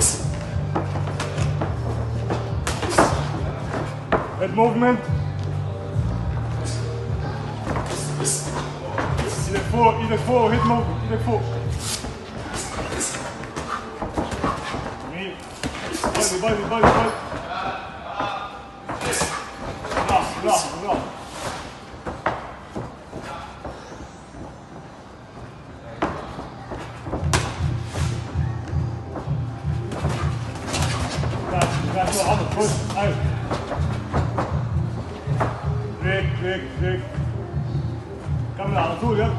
this. Head movement. Either four, either four, head movement, either four. Body, body, body, body. Enough, enough, enough. رجعت رجعت فوق عمر خش ايوه بريك بريك بريك كمل على طول يلا